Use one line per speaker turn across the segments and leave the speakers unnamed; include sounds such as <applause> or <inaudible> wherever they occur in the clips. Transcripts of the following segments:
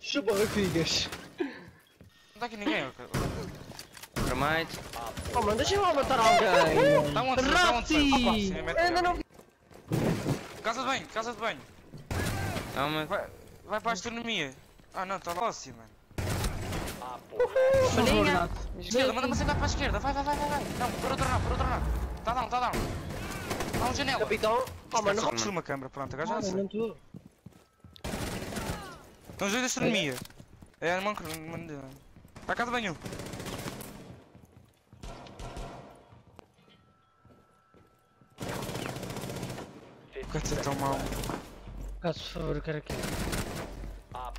Chupa figas.
Não está aqui ninguém. ok.
Gramite.
Oh mano, deixa eu matar alguém.
Está onde? Está onde?
Rafi!
Opa, sim, mete-
Ainda não vi.
Casa de banho, casa de banho.
Calma.
Vai, vai para a astronomia. Ah não, está lá assim, mano.
Maninha.
Esquerda, manda-me acertar para a esquerda. Vai, vai, vai, vai. vai. Não, por outro lado, por outro lado. Está down, está down. Há um janela.
Capitão. Oh mano,
Só uma câmera, pronto, agora já
não
sei. Estão os dois da astronomia. É a mão que. manda- Para a casa de banho. Gato, é tão mau.
Gato, por favor, eu quero aquilo.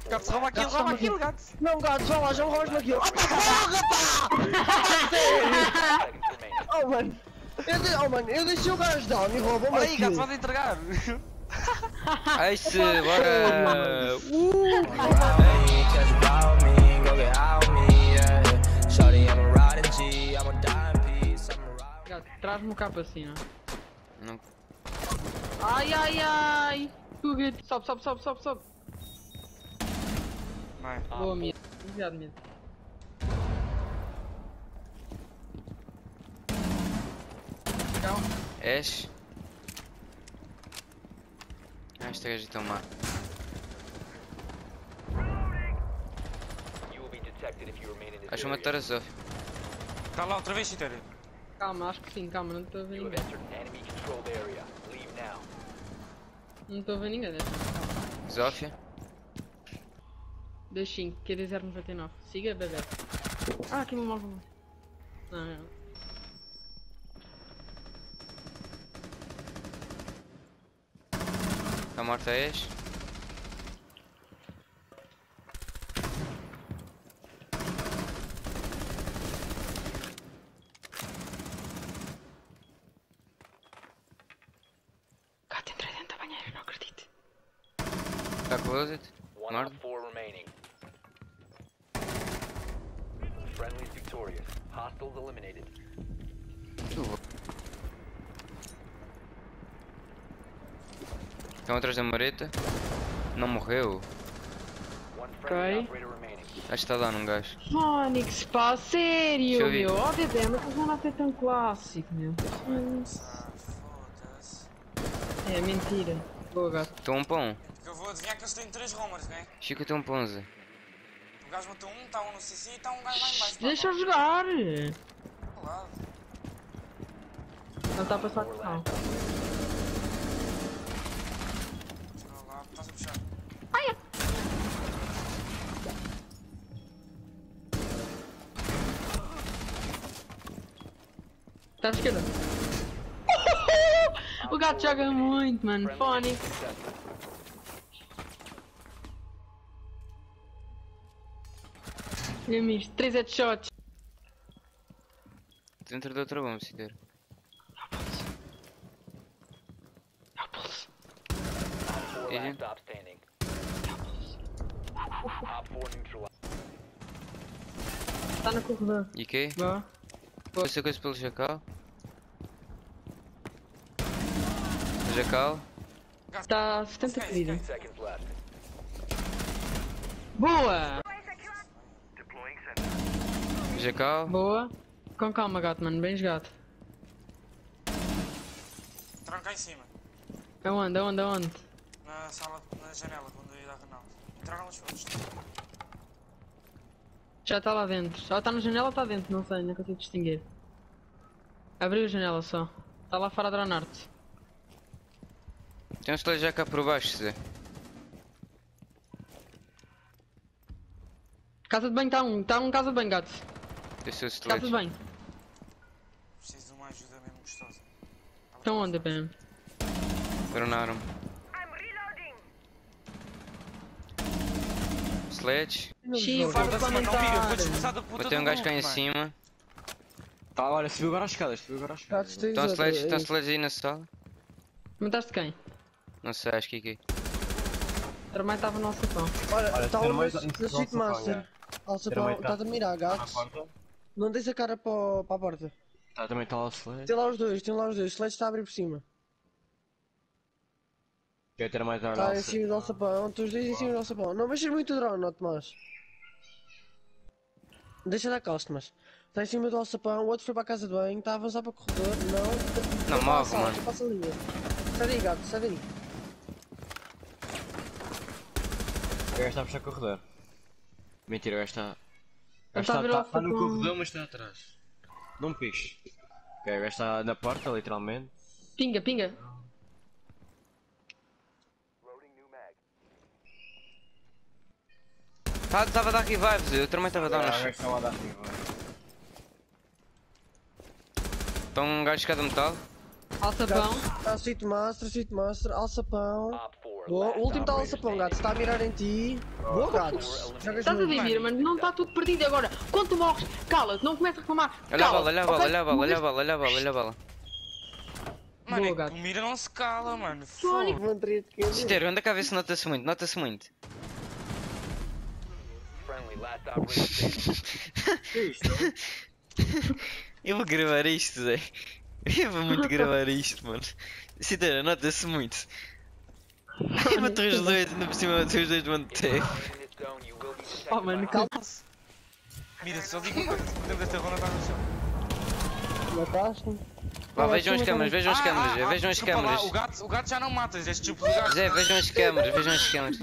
Gato, rouba aquilo, rouba aquilo, gato.
Não, gato, já lá, já me roubas aquilo. Ah, pá, porra, pá! Sério? <laughs> Oh mano. Eu, oh, mano, eu deixei o gajo down e roubou-me
Olha aí, gato,
aquilo.
pode entregar. <laughs>
Ai <laughs> se, bora! Uh!
Traz-me o capa assim, não?
Não.
Ai, ai, ai! Foguete! Sobe, sobe, sobe, sobe, sobe!
Vai.
Boa, minha. Demasiado medo. Calma.
Ash. Este gajo é tão má. Acho uma matar a Sofia.
Está lá outra vez, Citério.
Calma, acho que sim, calma, não estou a ver ninguém. Não estou a ver ninguém desta. Calma.
Zófia.
25, Q099. Siga, bebê. Ah, aqui no móvel. Não, não.
A morta é Ash.
Gato, entrei dentro da banheira, não acredito.
Está closet. Morto.
Friendly's victorious. Hostiles eliminated.
Estão atrás da mareta. Não morreu.
Ok.
Acho que está lá num gajo.
Fónix, pá, sério, meu. Ó, bebê, mas não é tão clássico, meu. É mentira. Boa, gato.
Estou um pão.
Eu vou adivinhar que eles têm 3 romers, né?
Chico tem um pão, Zé.
O gajo matou um, está um no CC e está um gajo lá em baixo. pá,
Deixa eu jogar.
ao lado.
Não está a passar com calma.
Olha lá, estás a puxar.
Está à esquerda. o gato joga muito, mano. Fónix. Olha-me isto. 3 headshots.
Dentro da outra bomba, se der.
É o pulso.
Four
Yeah.
last stop standing. Op 4 neutralized.
Está no corredor.
E que?
Boa.
Foi essa coisa pelo Jacal. Jacal.
Está a 70 de vida. Boa!
Jacal.
Boa. Com calma, gato, mano. Bem jogado.
Tranca em cima.
Aonde, aonde, aonde?
Na sala, na janela, quando eu ia dar Ronaldo. Entraram os outros.
Já está lá dentro. Já está na janela ou está dentro? Não sei, não consigo distinguir. Abriu a janela só. Está lá fora a dronar-te.
Tem um já cá por baixo, Zé.
Casa de banho está um. Está um casa de banho, gato.
Deixa o
Casa de banho.
Preciso de uma ajuda mesmo gostosa.
Estão onde, Ben?
Dronaram. Sledge.
Chico,
Foda-se,
para
mano, não vira, eu vou
comentar.
despeçar da puta
Botei um gajo cá em cima.
Tá, olha, subiu agora as escadas, subiu agora as escadas.
Estão sledge,
é
estão sledge aí na sala.
Mataste quem?
Não sei, acho que aqui.
Também estava no alçapão.
Olha,
Olha,
está
tem
um
mais-
mas-
isso
na
não
Street
se fala,
Master.
é.
Alçapão, estás a mirar, gatos. Não deixa a cara para, o- para a porta.
Tá, também está lá o sled.
Tem lá os dois, tem lá os dois. O Sledge está a abrir por cima.
Quero ter mais
Tá em
aralça.
cima do alçapão, tu os dois em cima do alçapão. Não mexes muito o drone, ó Tomás. Deixa dar Tomás. Está em cima do alçapão, o outro foi para a casa de banho, está a avançar para o corredor. Não,
Não, morre, mano.
Passa a linha. Sai daí, gato, sai daí.
O gajo está a puxar o corredor. Mentira, o gajo está. O gajo
está
está,
o
está, está no corredor, mas está atrás. Não piche. Ok, o gajo está na porta, literalmente.
Pinga, pinga.
Estava a dar revives, eu também estava a dar
Ah.
Estão um gajo de cada metal.
Alçapão.
Está Street Master, Street Master, alçapão.
Op 4.
Boa, o último está alçapão, gato. Está a mirar em ti. Boa, gato.
Estás a
muito.
ver, mano? Não está tudo perdido agora. Quando tu morres, cala-te, não começa a reclamar.
Olha a bola, olha a bola,
ok?
olha a bola, olha a bola, olha a bola, olha a bola.
Mano,
Boa,
é o mira não se cala, mano.
Sonic.
Citeiro, anda cá a ver se nota-se muito, nota-se muito.
Friendly, last operator standing.
Que é isto? <laughs> <laughs>
Eu vou gravar isto, Zé. Eu vou muito gravar isto, mano. Citeiro, nota-se muito. Eu <laughs> matou os dois, ainda por cima matei os dois
will be detected
Oh, mano,
by
calma.
Mira, só digo uma coisa. Se perdemos esta ronda, está no chão.
Mataste-me.
Vá,
Olha,
vejam as câmaras, vejam as
Ah,
câmaras,
ah, ah,
vejam as câmaras.
O gato, o gato já não matas, és estúpido o gato.
Zé, vejam as câmaras, vejam as câmaras.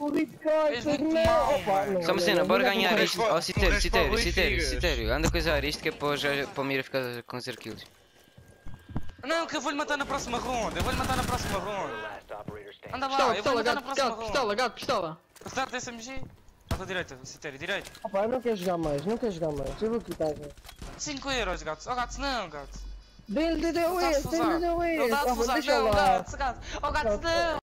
Muito mano.
não,
Só uma cena, bora ganhar isto. Ó, Citeiro,
Rui
Citeiro,
Figas.
Citeiro. Anda a coisar isto que é para, o Mira ficar com 0 kills.
Não, que eu vou-lhe matar na próxima ronda. Eu vou-lhe matar na próxima ronda. Anda lá,
Pistola,
eu vou-lhe
pistola,
matar na
gato,
próxima
gato,
ronda.
pistola, gato, pistola.
Start desse MG. Para a direita, Citério, direita.
Opa, eu não quero jogar mais, não quero jogar mais. Eu vou quitar.
5 euros, gato. Oh, gato, não, gato.
Dele esse,
defusar.
dele deu
Não
Opa,
defusar,
deixa
não, gato, gato. Oh, gato, não.